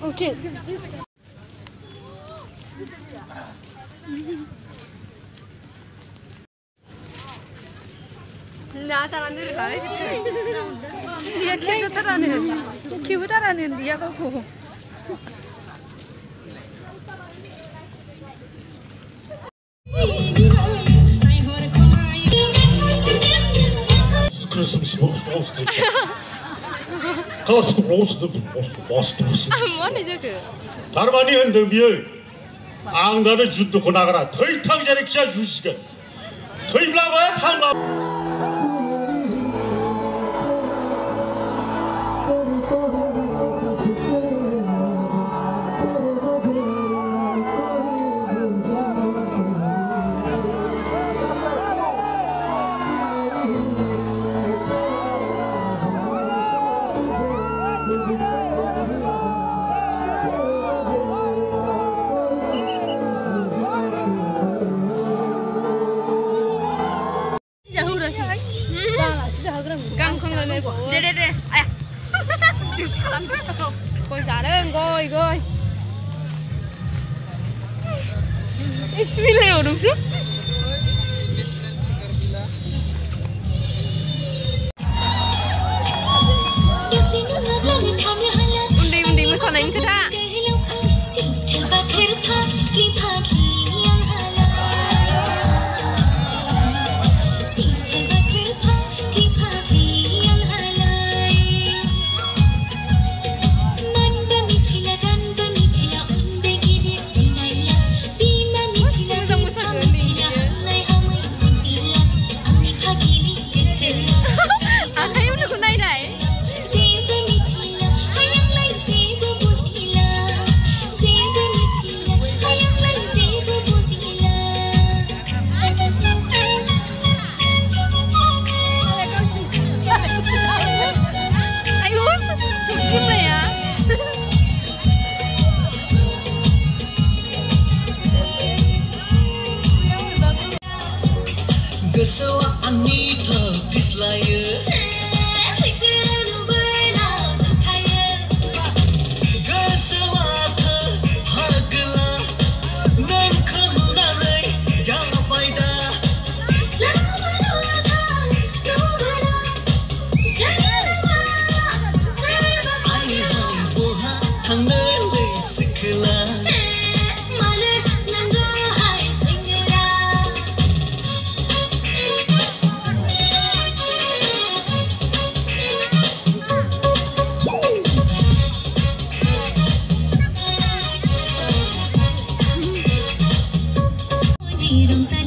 어, 쟤. 나거 알겠지? 니가 키우다라는 키우다라는 니가 고 Custom most most most most 뭐니 저그? 다르마니 흔들미에 앙다를 준두고 나가라 더 이탕 전에 기자 주시건 더 입라봐야 판가 Goi garango, goi, goi. Isso me leu, não viu? Cause so I need even say